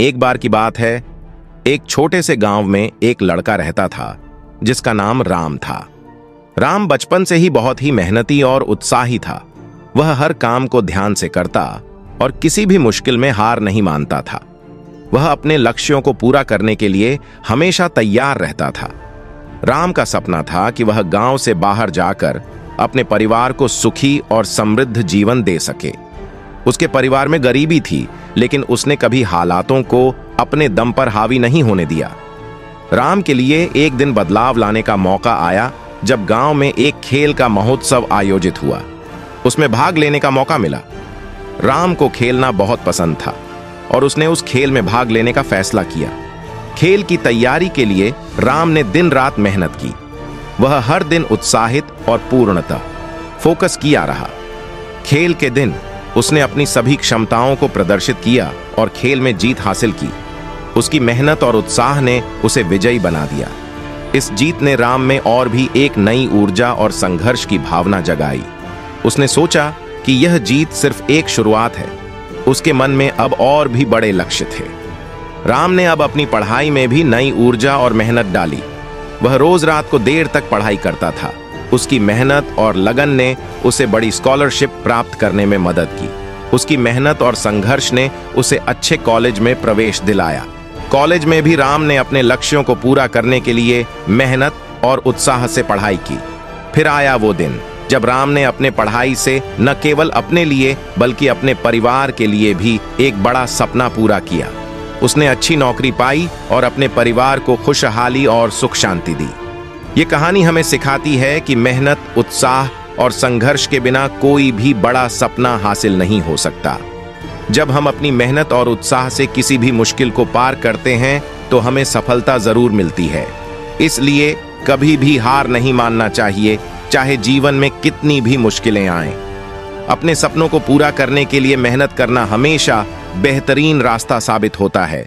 एक बार की बात है, एक छोटे से गाँव में एक लड़का रहता था, जिसका नाम राम था। राम बचपन से ही बहुत ही मेहनती और उत्साही था। वह हर काम को ध्यान से करता और किसी भी मुश्किल में हार नहीं मानता था। वह अपने लक्ष्यों को पूरा करने के लिए हमेशा तैयार रहता था। राम का सपना था कि वह गाँव से बाहर जाकर अपने परिवार को सुखी और समृद्ध जीवन दे सके। उसके परिवार में गरीबी थी लेकिन उसने कभी हालातों को अपने दम पर हावी नहीं होने दिया। राम के लिए एक दिन बदलाव लाने का मौका आया, जब गाँव में एक खेल का महोत्सव आयोजित हुआ। उसमें भाग लेने का मौका मिला। राम को खेलना बहुत पसंद था, और उसने उस खेल में भाग लेने का फैसला किया। खेल की तैयारी के लिए राम ने दिन रात मेहनत की। वह हर दिन उत्साहित और पूर्णतः फोकस किया रहा। खेल के दिन उसने अपनी सभी क्षमताओं को प्रदर्शित किया और खेल में जीत हासिल की। उसकी मेहनत और उत्साह ने उसे विजयी बना दिया। इस जीत ने राम में और भी एक नई ऊर्जा और संघर्ष की भावना जगाई। उसने सोचा कि यह जीत सिर्फ़ एक शुरुआत है। उसके मन में अब और भी बड़े लक्ष्य थे। राम ने अब अपनी पढ़ाई में भी नई ऊर्जा और मेहनत डाली। वह रोज रात को देर तक पढ़ाई करता था। उसकी मेहनत और लगन ने उसे बड़ी स्कॉलरशिप प्राप्त करने में मदद की। उसकी मेहनत और संघर्ष ने उसे अच्छे कॉलेज में प्रवेश दिलाया। कॉलेज में भी राम ने अपने लक्ष्यों को पूरा करने के लिए मेहनत और उत्साह से पढ़ाई की। फिर आया वो दिन, जब राम ने अपने पढ़ाई से न केवल अपने लिए, बल्कि अपने परिवार के लिए भी एक बड़ा सपना पूरा किया। उसने अच्छी नौकरी पाई और अपने परिवार को खुशहाली और सुख शांति दी। ये कहानी हमें सिखाती है कि मेहनत, उत्साह और संघर्ष के बिना कोई भी बड़ा सपना हासिल नहीं हो सकता। जब हम अपनी मेहनत और उत्साह से किसी भी मुश्किल को पार करते हैं तो हमें सफलता ज़रूर मिलती है। इसलिए कभी भी हार नहीं मानना चाहिए, चाहे जीवन में कितनी भी मुश्किलें आए। अपने सपनों को पूरा करने के लिए मेहनत करना हमेशा बेहतरीन रास्ता साबित होता है।